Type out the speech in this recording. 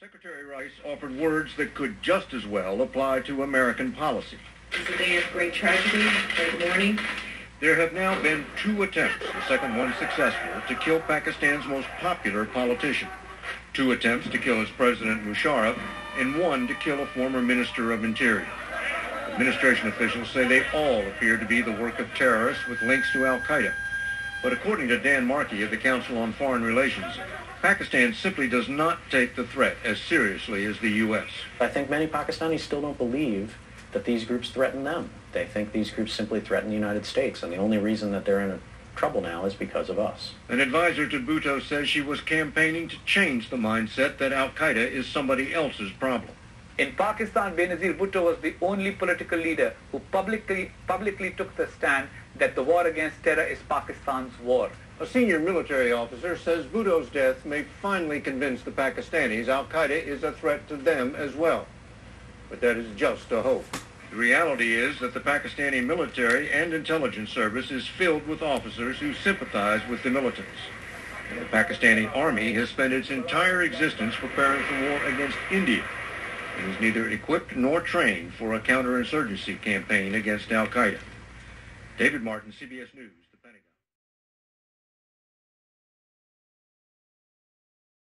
Secretary Rice offered words that could just as well apply to American policy. It's a day of great tragedy, great mourning. There have now been two attempts, the second one successful, to kill Pakistan's most popular politician. Two attempts to kill its president Musharraf, and one to kill a former minister of interior. Administration officials say they all appear to be the work of terrorists with links to al-Qaeda. But according to Dan Markey of the Council on Foreign Relations, Pakistan simply does not take the threat as seriously as the U.S. I think many Pakistanis still don't believe that these groups threaten them. They think these groups simply threaten the United States, and the only reason that they're in trouble now is because of us. An advisor to Bhutto says she was campaigning to change the mindset that al-Qaeda is somebody else's problem. In Pakistan, Benazir Bhutto was the only political leader who publicly, publicly took the stand that the war against terror is Pakistan's war. A senior military officer says Bhutto's death may finally convince the Pakistanis al-Qaeda is a threat to them as well. But that is just a hope. The reality is that the Pakistani military and intelligence service is filled with officers who sympathize with the militants. And the Pakistani army has spent its entire existence preparing for war against India and is neither equipped nor trained for a counterinsurgency campaign against al-Qaeda. David Martin, CBS News.